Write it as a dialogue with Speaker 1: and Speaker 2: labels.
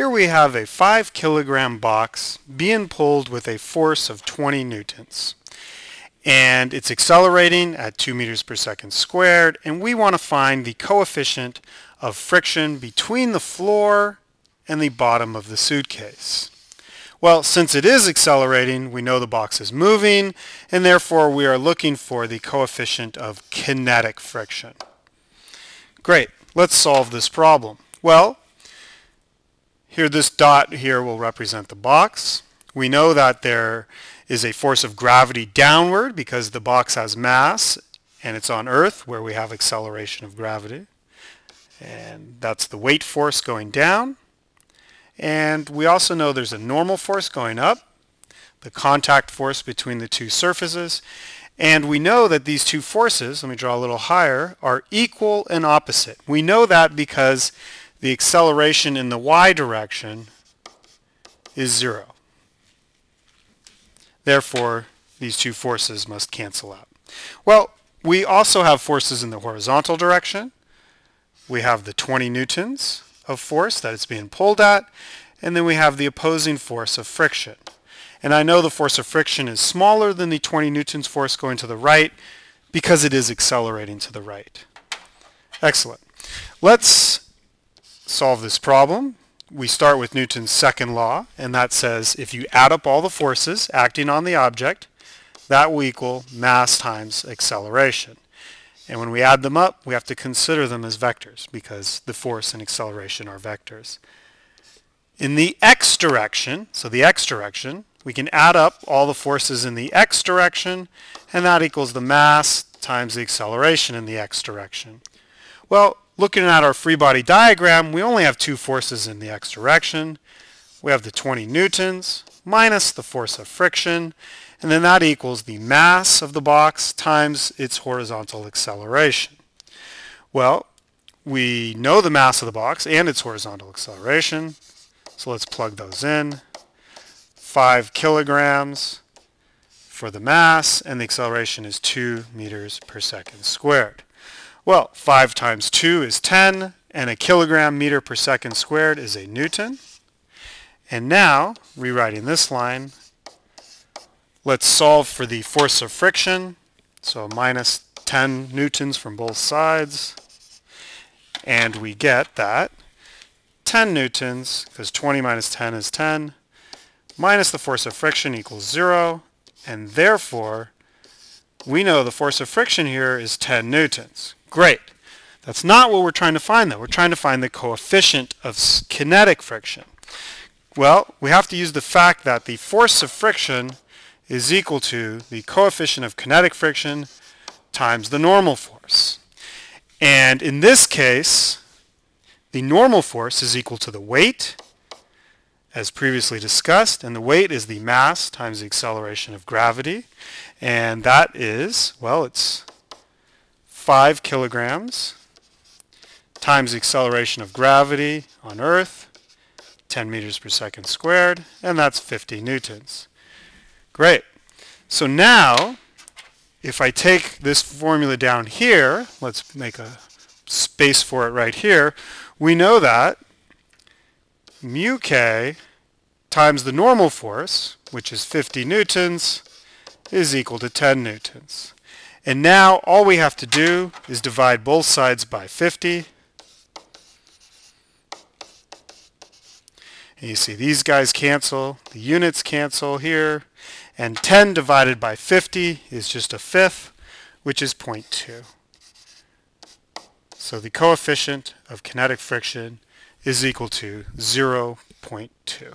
Speaker 1: Here we have a 5 kilogram box being pulled with a force of 20 newtons. And it's accelerating at 2 meters per second squared. And we want to find the coefficient of friction between the floor and the bottom of the suitcase. Well, since it is accelerating, we know the box is moving, and therefore we are looking for the coefficient of kinetic friction. Great, let's solve this problem. Well, here this dot here will represent the box. We know that there is a force of gravity downward because the box has mass and it's on Earth where we have acceleration of gravity. And that's the weight force going down. And we also know there's a normal force going up, the contact force between the two surfaces. And we know that these two forces, let me draw a little higher, are equal and opposite. We know that because the acceleration in the y direction is zero. Therefore, these two forces must cancel out. Well, we also have forces in the horizontal direction. We have the 20 newtons of force that it's being pulled at, and then we have the opposing force of friction. And I know the force of friction is smaller than the 20 newtons force going to the right because it is accelerating to the right. Excellent. Let's solve this problem. We start with Newton's second law, and that says if you add up all the forces acting on the object, that will equal mass times acceleration. And when we add them up, we have to consider them as vectors because the force and acceleration are vectors. In the x direction, so the x direction, we can add up all the forces in the x direction, and that equals the mass times the acceleration in the x direction. Well, looking at our free body diagram, we only have two forces in the x direction. We have the 20 newtons minus the force of friction, and then that equals the mass of the box times its horizontal acceleration. Well, we know the mass of the box and its horizontal acceleration, so let's plug those in. 5 kilograms for the mass, and the acceleration is 2 meters per second squared. Well, 5 times 2 is 10, and a kilogram meter per second squared is a newton. And now, rewriting this line, Let's solve for the force of friction. So minus 10 newtons from both sides. And we get that 10 newtons, because 20 minus 10 is 10, minus the force of friction equals 0. And therefore, we know the force of friction here is 10 newtons. Great. That's not what we're trying to find, though. We're trying to find the coefficient of kinetic friction. Well, we have to use the fact that the force of friction is equal to the coefficient of kinetic friction times the normal force. And in this case, the normal force is equal to the weight, as previously discussed, and the weight is the mass times the acceleration of gravity. And that is, well, it's 5 kilograms times the acceleration of gravity on Earth, 10 meters per second squared, and that's 50 newtons. Great. So now, if I take this formula down here, let's make a space for it right here, we know that mu k times the normal force, which is 50 newtons, is equal to 10 newtons. And now all we have to do is divide both sides by 50. And you see these guys cancel, the units cancel here, and 10 divided by 50 is just a fifth, which is 0.2. So the coefficient of kinetic friction is equal to 0.2.